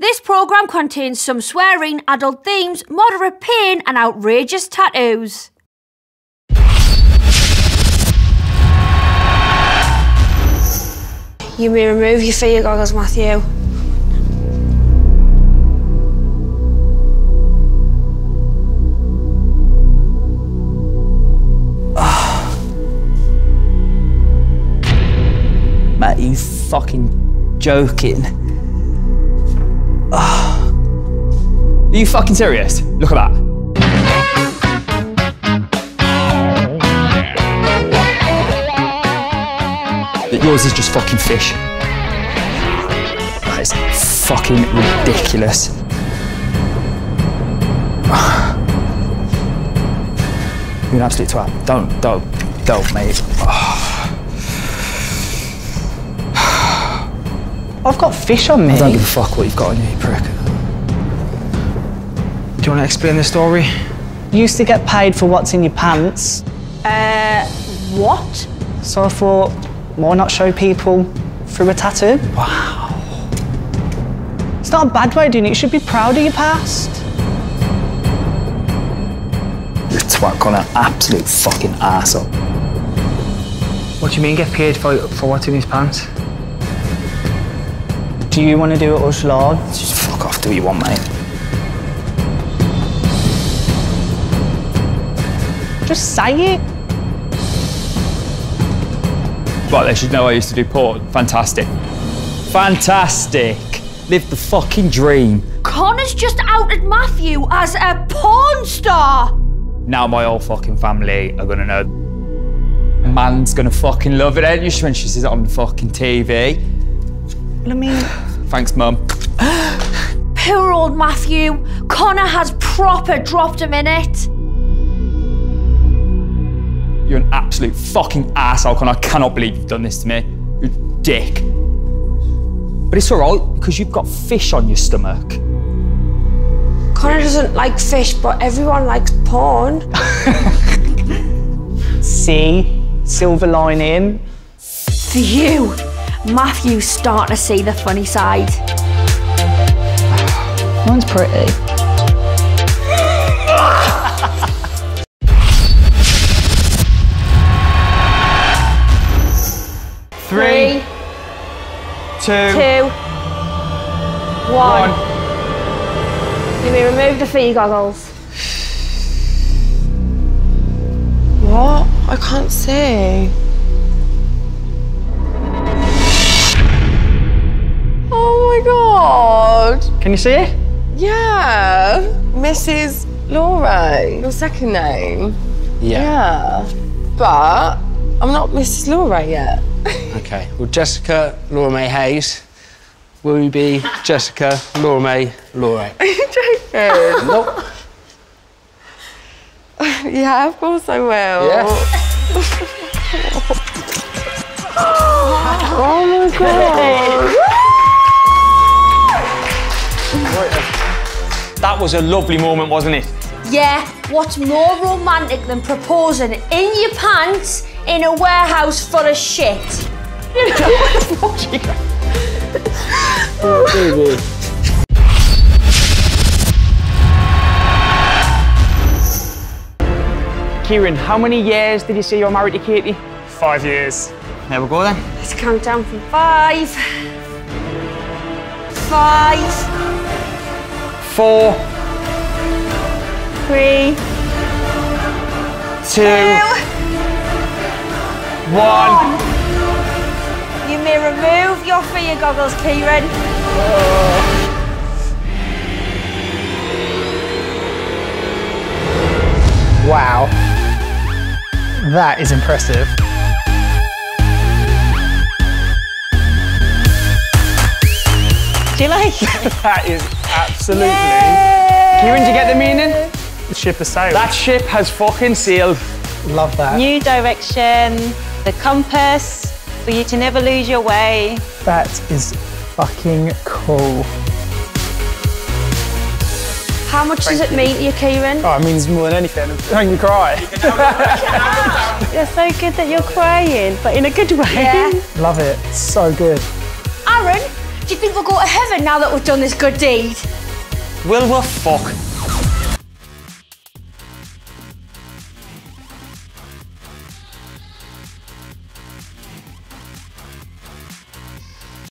This programme contains some swearing, adult themes, moderate pain, and outrageous tattoos. You may remove your fear goggles, Matthew. Matt, you fucking joking? Are you fucking serious? Look at that. Yours is just fucking fish. That is fucking ridiculous. You're an absolute twat. Don't, don't, don't, mate. I've got fish on me. I don't give a fuck what you've got on you, you prick. Do you want to explain the story? You used to get paid for what's in your pants, Uh, what? so I thought, why not show people through a tattoo? Wow. It's not a bad way of doing it. You should be proud of your past. You're a twat, Connor. Absolute fucking arsehole. What do you mean get paid for, for what's in his pants? Do you want to do it or shall I? Just fuck off, do what you want, mate. Just say it. Right, they should know I used to do porn. Fantastic. Fantastic. Live the fucking dream. Connor's just outed Matthew as a porn star. Now my whole fucking family are gonna know. Man's gonna fucking love it, ain't you? When she sees it on the fucking TV. Well, I mean, Thanks, mum. Poor old Matthew. Connor has proper dropped him in it. You're an absolute fucking asshole, Connor. I cannot believe you've done this to me. You dick. But it's alright because you've got fish on your stomach. Connor doesn't like fish, but everyone likes porn. see, silver lining. For you, Matthew's starting to see the funny side. Mine's pretty. Two. two, one. You may remove the fear goggles. What? I can't see. Oh my god. Can you see it? Yeah. Mrs. Laura. Your second name. Yeah. But I'm not Mrs. Laura yet. Okay. Well, Jessica Laura May Hayes. Will you be Jessica Laura May Laura? Are you joking? nope. yeah, of course I will. Yeah. Oh my god. That was a lovely moment, wasn't it? Yeah, what's more romantic than proposing in your pants in a warehouse full of shit? Kieran, how many years did you say you're married to Katie? Five years. There we go then. Let's count down from five. Five. Four, Three. two, one. You may remove your fear goggles, Kieran. Wow. That is impressive. Do you like That is absolutely. Kieran, did you get the meaning? The ship has sailed. That ship has fucking sailed. Love that. new direction, the compass for you to never lose your way. That is fucking cool. How much does it mean to you, Kieran? Oh, it means more than anything. I can cry. you're so good that you're crying, but in a good way. Yeah. Love it. So good. Aaron, Do you think we'll go to heaven now that we've done this good deed? Will we fuck